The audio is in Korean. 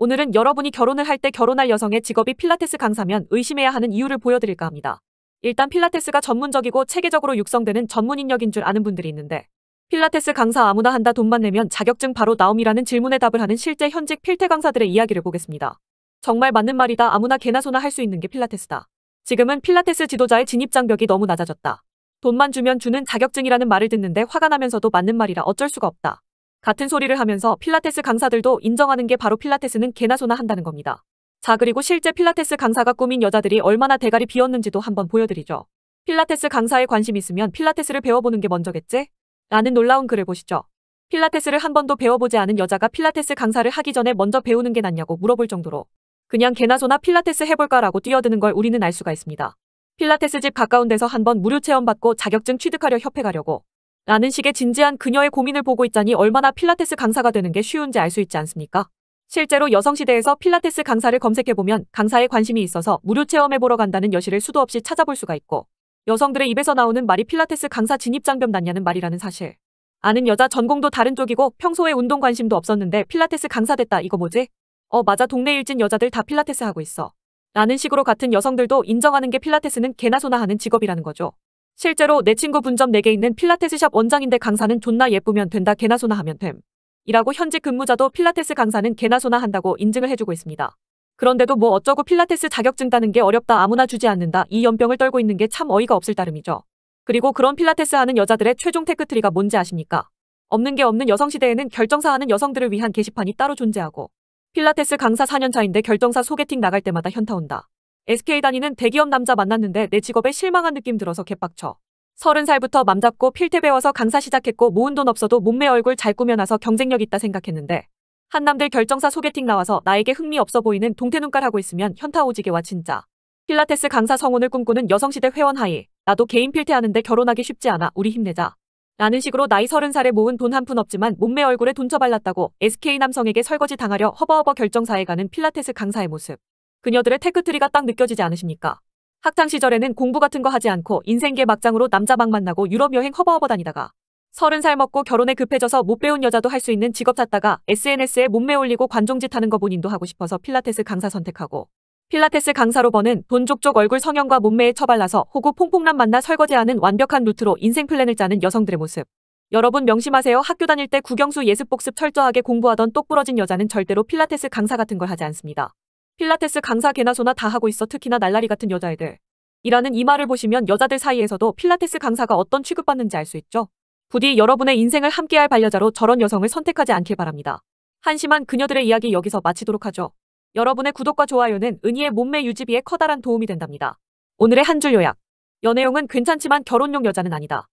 오늘은 여러분이 결혼을 할 때 결혼할 여성의 직업이 필라테스 강사면 의심해야 하는 이유를 보여드릴까 합니다. 일단 필라테스가 전문적이고 체계적으로 육성되는 전문 인력인 줄 아는 분들이 있는데 필라테스 강사 아무나 한다 돈만 내면 자격증 바로 나옴이라는 질문에 답을 하는 실제 현직 필테 강사들의 이야기를 보겠습니다. 정말 맞는 말이다 아무나 개나 소나 할 수 있는 게 필라테스다. 지금은 필라테스 지도자의 진입 장벽이 너무 낮아졌다. 돈만 주면 주는 자격증이라는 말을 듣는데 화가 나면서도 맞는 말이라 어쩔 수가 없다. 같은 소리를 하면서 필라테스 강사들도 인정하는 게 바로 필라테스는 개나 소나 한다는 겁니다. 자 그리고 실제 필라테스 강사가 꿈인 여자들이 얼마나 대가리 비었는지도 한번 보여드리죠. 필라테스 강사에 관심 있으면 필라테스를 배워보는 게 먼저겠지? 라는 놀라운 글을 보시죠. 필라테스를 한 번도 배워보지 않은 여자가 필라테스 강사를 하기 전에 먼저 배우는 게 낫냐고 물어볼 정도로 그냥 개나 소나 필라테스 해볼까라고 뛰어드는 걸 우리는 알 수가 있습니다. 필라테스 집 가까운 데서 한번 무료 체험받고 자격증 취득하려 협회 가려고 라는 식의 진지한 그녀의 고민을 보고 있자니 얼마나 필라테스 강사가 되는 게 쉬운지 알 수 있지 않습니까? 실제로 여성시대에서 필라테스 강사를 검색해보면 강사에 관심이 있어서 무료 체험해보러 간다는 여시를 수도 없이 찾아볼 수가 있고 여성들의 입에서 나오는 말이 필라테스 강사 진입장벽 낮냐는 말이라는 사실. 아는 여자 전공도 다른 쪽이고 평소에 운동 관심도 없었는데 필라테스 강사 됐다 이거 뭐지? 어 맞아 동네 일진 여자들 다 필라테스 하고 있어. 라는 식으로 같은 여성들도 인정하는 게 필라테스는 개나 소나 하는 직업이라는 거죠. 실제로 내 친구 분점 4개 있는 필라테스샵 원장인데 강사는 존나 예쁘면 된다 개나 소나 하면 됨. 이라고 현직 근무자도 필라테스 강사는 개나 소나 한다고 인증을 해주고 있습니다. 그런데도 뭐 어쩌고 필라테스 자격증 따는 게 어렵다 아무나 주지 않는다 이 염병을 떨고 있는 게 참 어이가 없을 따름이죠. 그리고 그런 필라테스 하는 여자들의 최종 tech tree가 뭔지 아십니까? 없는 게 없는 여성시대에는 결정사 하는 여성들을 위한 게시판이 따로 존재하고 필라테스 강사 4년차인데 결정사 소개팅 나갈 때마다 현타 온다. SK 다니는 대기업 남자 만났는데 내 직업에 실망한 느낌 들어서 개빡쳐. 서른 살부터 맘 잡고 필테 배워서 강사 시작했고 모은 돈 없어도 몸매 얼굴 잘 꾸며놔서 경쟁력 있다 생각했는데 한남들 결정사 소개팅 나와서 나에게 흥미 없어 보이는 동태 눈깔 하고 있으면 현타 오지게 와 진짜. 필라테스 강사 성혼을 꿈꾸는 여성시대 회원 hi. 나도 개인 필테 하는데 결혼하기 쉽지 않아. 우리 힘내자. 라는 식으로 나이 서른 살에 모은 돈 한 푼 없지만 몸매 얼굴에 돈 쳐발랐다고 SK 남성에게 설거지 당하려 허버허버 결정사에 가는 필라테스 강사의 모습. 그녀들의 tech tree가 딱 느껴지지 않으십니까? 학창 시절에는 공부 같은 거 하지 않고 인생 개막장으로 남자 막 만나고 유럽 여행 허버허버 다니다가 서른 살 먹고 결혼에 급해져서 못 배운 여자도 할 수 있는 직업 찾다가 SNS에 몸매 올리고 관종짓 하는 거 본인도 하고 싶어서 필라테스 강사 선택하고 필라테스 강사로 버는 돈 족족 얼굴 성형과 몸매에 처발라서 호구 퐁퐁남 만나 설거지하는 완벽한 루트로 인생 플랜을 짜는 여성들의 모습. 여러분 명심하세요. 학교 다닐 때 국영수 예습 복습 철저하게 공부하던 똑부러진 여자는 절대로 필라테스 강사 같은 걸 하지 않습니다. 필라테스 강사 개나 소나 다 하고 있어 특히나 날라리 같은 여자애들. 이라는 이 말을 보시면 여자들 사이에서도 필라테스 강사가 어떤 취급받는지 알 수 있죠. 부디 여러분의 인생을 함께할 반려자로 저런 여성을 선택하지 않길 바랍니다. 한심한 그녀들의 이야기 여기서 마치도록 하죠. 여러분의 구독과 좋아요는 은희의 몸매 유지비에 커다란 도움이 된답니다. 오늘의 한 줄 요약. 연애용은 괜찮지만 결혼용 여자는 아니다.